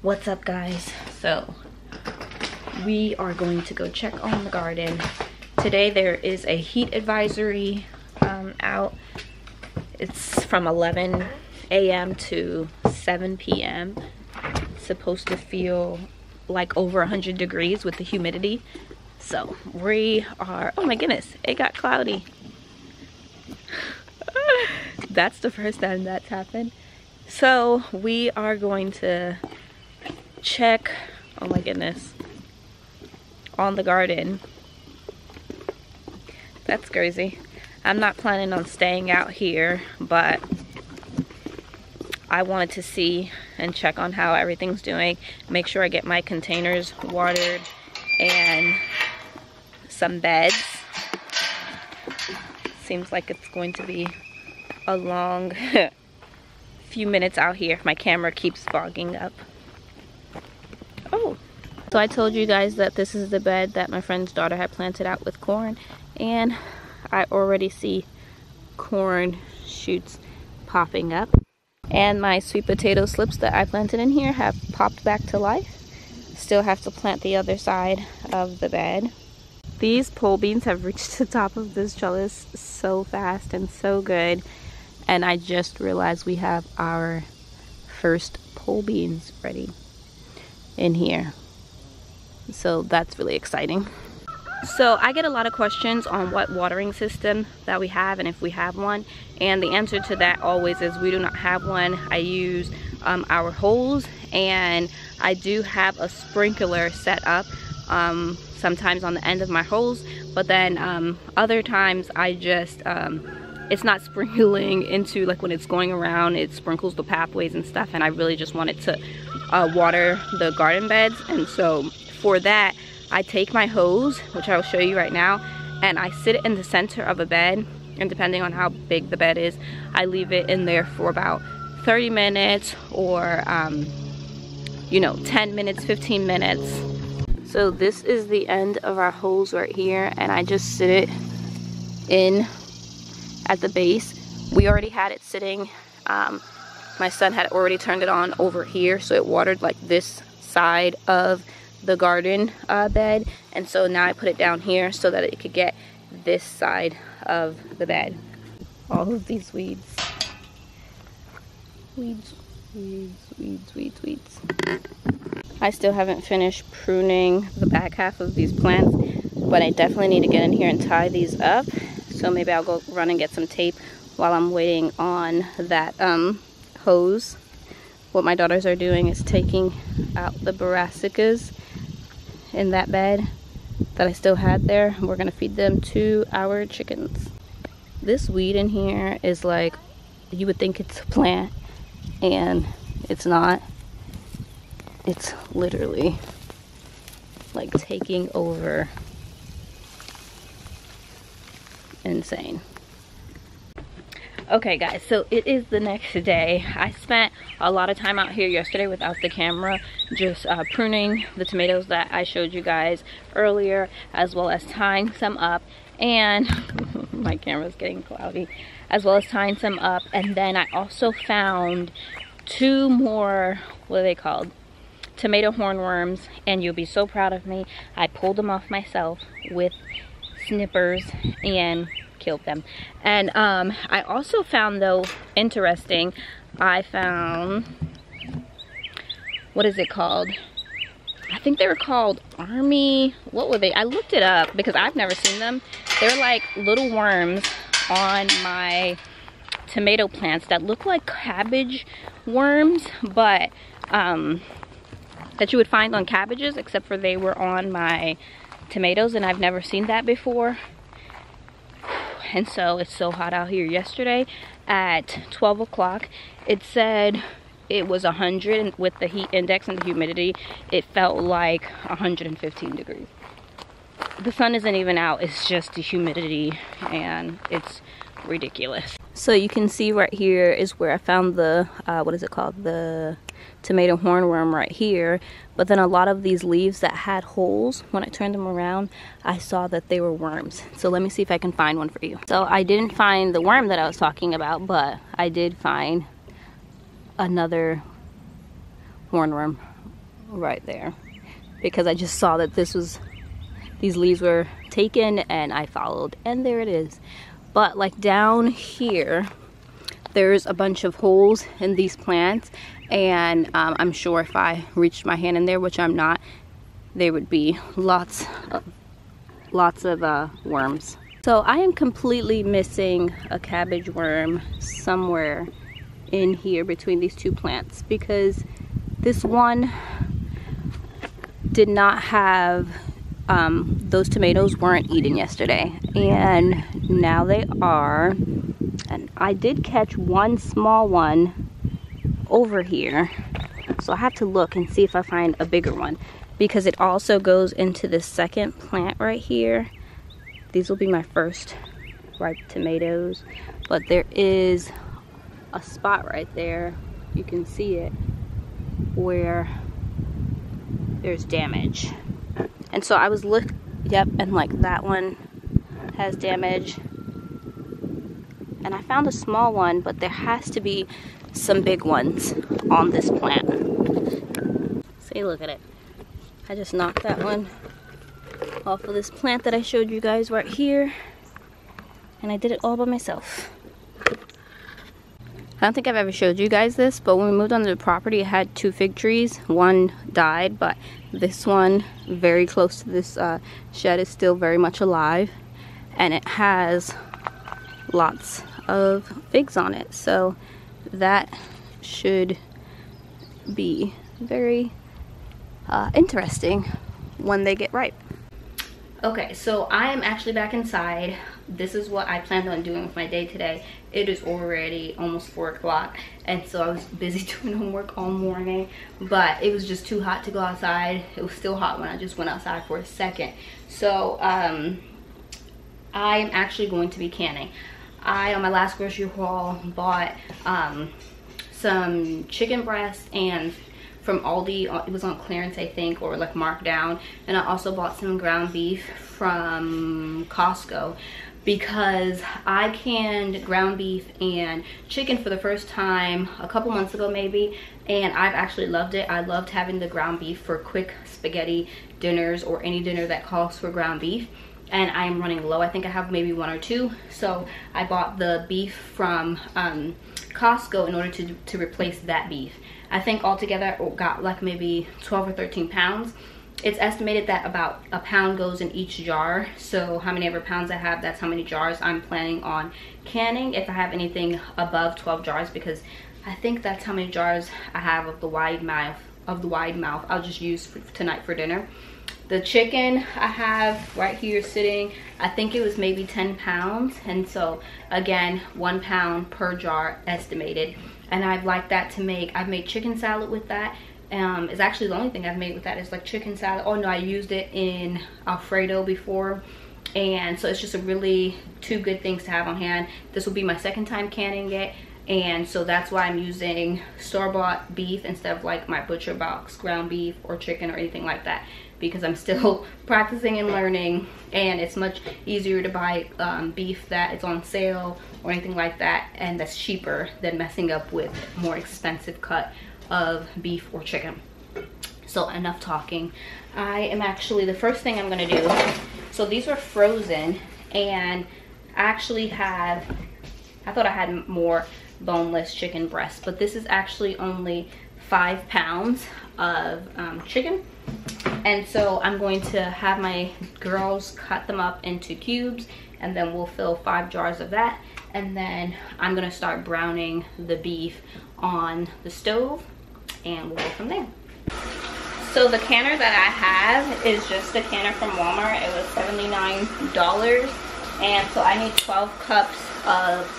What's up guys? So we are going to go check on the garden. Today there is a heat advisory um, out. It's from 11 a.m. to 7 p.m. Supposed to feel like over 100 degrees with the humidity. So we are, oh my goodness, it got cloudy. that's the first time that's happened. So we are going to check, oh my goodness, on the garden. That's crazy. I'm not planning on staying out here, but I wanted to see and check on how everything's doing. Make sure I get my containers watered and some beds. Seems like it's going to be a long few minutes out here my camera keeps fogging up. I told you guys that this is the bed that my friend's daughter had planted out with corn and I already see corn shoots popping up and my sweet potato slips that I planted in here have popped back to life. Still have to plant the other side of the bed. These pole beans have reached the top of this trellis so fast and so good and I just realized we have our first pole beans ready in here. So that's really exciting. So I get a lot of questions on what watering system that we have and if we have one. And the answer to that always is we do not have one. I use um, our hose and I do have a sprinkler set up um, sometimes on the end of my hose. But then um, other times I just um, it's not sprinkling into like when it's going around it sprinkles the pathways and stuff and I really just wanted to uh, water the garden beds and so for that I take my hose which I'll show you right now and I sit it in the center of a bed and depending on how big the bed is I leave it in there for about 30 minutes or um, you know 10 minutes 15 minutes so this is the end of our hose right here and I just sit it in at the base. We already had it sitting. Um, my son had already turned it on over here, so it watered like this side of the garden uh, bed. And so now I put it down here so that it could get this side of the bed. All of these weeds. Weeds, weeds, weeds, weeds, weeds. I still haven't finished pruning the back half of these plants, but I definitely need to get in here and tie these up so maybe I'll go run and get some tape while I'm waiting on that um, hose. What my daughters are doing is taking out the brassicas in that bed that I still had there. We're gonna feed them to our chickens. This weed in here is like, you would think it's a plant and it's not. It's literally like taking over insane. Okay guys, so it is the next day. I spent a lot of time out here yesterday without the camera, just uh, pruning the tomatoes that I showed you guys earlier, as well as tying some up. And my camera's getting cloudy. As well as tying some up. And then I also found two more, what are they called? Tomato hornworms. And you'll be so proud of me. I pulled them off myself with snippers and killed them. And um, I also found though interesting, I found, what is it called? I think they were called army, what were they? I looked it up because I've never seen them. They're like little worms on my tomato plants that look like cabbage worms, but um, that you would find on cabbages, except for they were on my tomatoes and I've never seen that before and so it's so hot out here. Yesterday at 12 o'clock it said it was 100 with the heat index and the humidity it felt like 115 degrees. The sun isn't even out it's just the humidity and it's ridiculous. So you can see right here is where I found the uh, what is it called? The tomato hornworm right here. But then a lot of these leaves that had holes when I turned them around I saw that they were worms. So let me see if I can find one for you. So I didn't find the worm that I was talking about but I did find another hornworm right there. Because I just saw that this was these leaves were taken and I followed and there it is. But like down here there's a bunch of holes in these plants and um, I'm sure if I reached my hand in there which I'm not there would be lots of lots of uh, worms. So I am completely missing a cabbage worm somewhere in here between these two plants because this one did not have um, those tomatoes weren't eaten yesterday. And now they are. And I did catch one small one over here. So I have to look and see if I find a bigger one. Because it also goes into the second plant right here. These will be my first ripe tomatoes. But there is a spot right there. You can see it. Where there's damage. And so I was look yep and like that one has damage. And I found a small one but there has to be some big ones on this plant see look at it I just knocked that one off of this plant that I showed you guys right here and I did it all by myself I don't think I've ever showed you guys this, but when we moved onto the property, it had two fig trees. One died, but this one, very close to this uh, shed, is still very much alive. And it has lots of figs on it. So that should be very uh, interesting when they get ripe. Okay, so I am actually back inside. This is what I planned on doing with my day today. It is already almost four o'clock and so I was busy doing homework all morning but it was just too hot to go outside. It was still hot when I just went outside for a second. So um, I am actually going to be canning. I, on my last grocery haul, bought um, some chicken breast and from Aldi. Uh, it was on clearance, I think, or like markdown. And I also bought some ground beef from Costco because I canned ground beef and chicken for the first time a couple months ago maybe and I've actually loved it. I loved having the ground beef for quick spaghetti dinners or any dinner that calls for ground beef and I'm running low. I think I have maybe one or two. So I bought the beef from um, Costco in order to, to replace that beef. I think altogether it got like maybe 12 or 13 pounds. It's estimated that about a pound goes in each jar. So how many ever pounds I have, that's how many jars I'm planning on canning if I have anything above 12 jars because I think that's how many jars I have of the wide mouth of the wide mouth I'll just use for tonight for dinner. The chicken I have right here sitting, I think it was maybe 10 pounds. And so again, one pound per jar estimated and I've liked that to make, I've made chicken salad with that. Um, it's actually the only thing I've made with that is like chicken salad. Oh no, I used it in Alfredo before. And so it's just a really two good things to have on hand. This will be my second time canning it. And so that's why I'm using store-bought beef instead of like my butcher box ground beef or chicken or anything like that because I'm still practicing and learning and it's much easier to buy um, beef that is on sale or anything like that and that's cheaper than messing up with more expensive cut of beef or chicken. So enough talking. I am actually, the first thing I'm gonna do, so these were frozen and I actually have, I thought I had more boneless chicken breasts, but this is actually only five pounds of um, chicken and so I'm going to have my girls cut them up into cubes and then we'll fill five jars of that and then I'm gonna start browning the beef on the stove and we'll go from there. So the canner that I have is just a canner from Walmart. It was $79 and so I need 12 cups of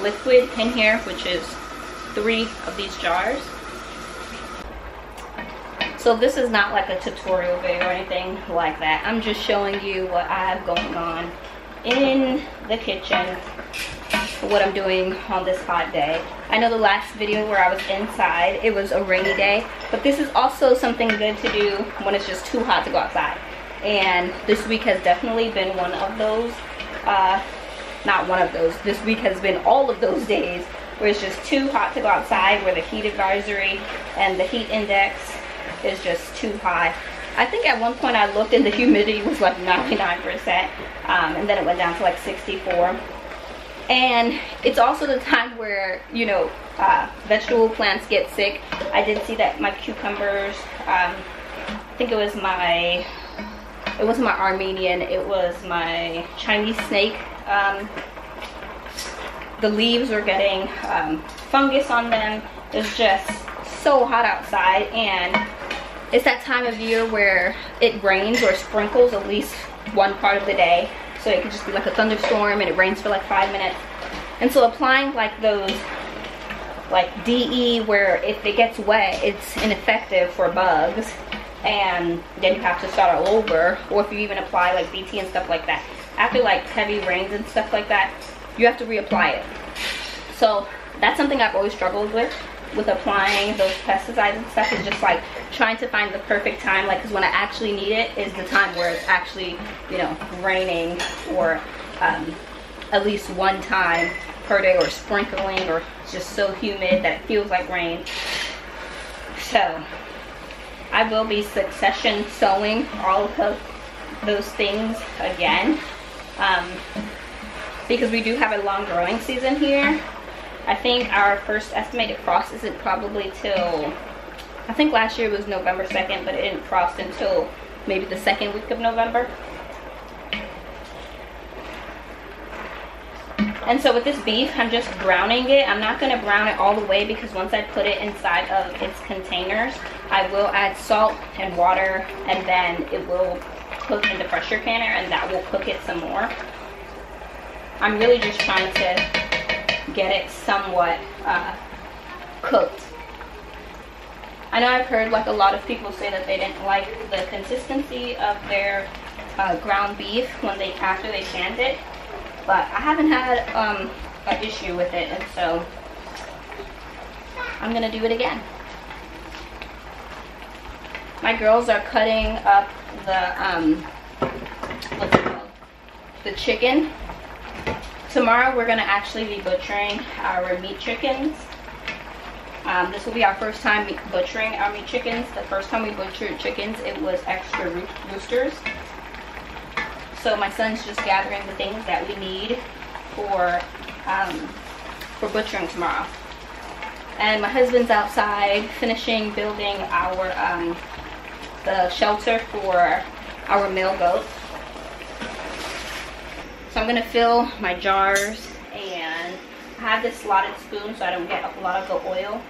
liquid in here which is three of these jars. So this is not like a tutorial video or anything like that. I'm just showing you what I have going on in the kitchen what I'm doing on this hot day. I know the last video where I was inside, it was a rainy day, but this is also something good to do when it's just too hot to go outside. And this week has definitely been one of those, uh, not one of those, this week has been all of those days where it's just too hot to go outside, where the heat advisory and the heat index is just too high. I think at one point I looked and the humidity was like 99%, um, and then it went down to like 64. And it's also the time where, you know, uh, vegetable plants get sick. I did see that my cucumbers, um, I think it was my, it wasn't my Armenian, it was my Chinese snake. Um, the leaves were getting um, fungus on them. It's just so hot outside and it's that time of year where it rains or sprinkles at least one part of the day. So it could just be like a thunderstorm and it rains for like five minutes. And so applying like those like DE where if it gets wet, it's ineffective for bugs and then you have to start all over. Or if you even apply like BT and stuff like that. After like heavy rains and stuff like that, you have to reapply it. So that's something I've always struggled with with applying those pesticides and stuff is just like trying to find the perfect time like because when I actually need it is the time where it's actually you know raining or um, at least one time per day or sprinkling or just so humid that it feels like rain. So I will be succession sowing all of those things again um, because we do have a long growing season here I think our first estimated frost isn't probably till, I think last year was November 2nd, but it didn't frost until maybe the second week of November. And so with this beef, I'm just browning it. I'm not gonna brown it all the way because once I put it inside of its containers, I will add salt and water and then it will cook in the pressure canner and that will cook it some more. I'm really just trying to get it somewhat uh, cooked. I know I've heard like a lot of people say that they didn't like the consistency of their uh, ground beef when they after they canned it, but I haven't had um, an issue with it, and so I'm gonna do it again. My girls are cutting up the um? The chicken Tomorrow we're going to actually be butchering our meat chickens. Um, this will be our first time butchering our meat chickens. The first time we butchered chickens, it was extra roosters. So my son's just gathering the things that we need for um, for butchering tomorrow. And my husband's outside finishing building our um, the shelter for our male goats. So I'm gonna fill my jars and I have this slotted spoon so I don't get a lot of the oil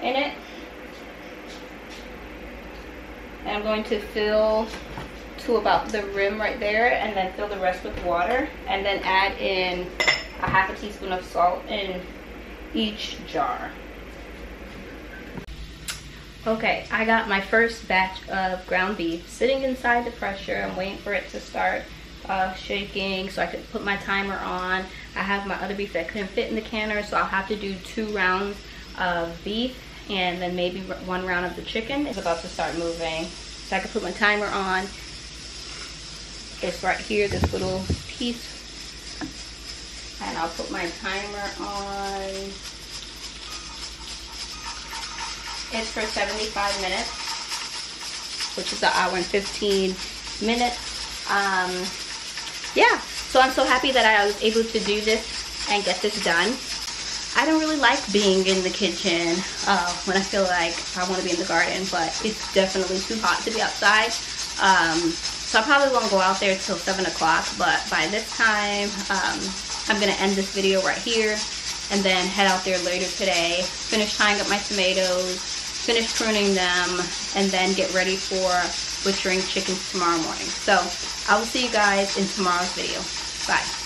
in it. And I'm going to fill to about the rim right there and then fill the rest with water and then add in a half a teaspoon of salt in each jar. Okay, I got my first batch of ground beef sitting inside the pressure. I'm waiting for it to start uh, shaking so I could put my timer on. I have my other beef that couldn't fit in the canner so I'll have to do two rounds of beef and then maybe one round of the chicken. It's about to start moving. So I can put my timer on. It's right here, this little piece. And I'll put my timer on. It's for 75 minutes, which is an hour and 15 minutes. Um, yeah, so I'm so happy that I was able to do this and get this done. I don't really like being in the kitchen uh, when I feel like I want to be in the garden, but it's definitely too hot to be outside. Um, so I probably won't go out there till 7 o'clock, but by this time, um, I'm going to end this video right here and then head out there later today, finish tying up my tomatoes, finish pruning them, and then get ready for butchering chickens tomorrow morning. So I will see you guys in tomorrow's video. Bye.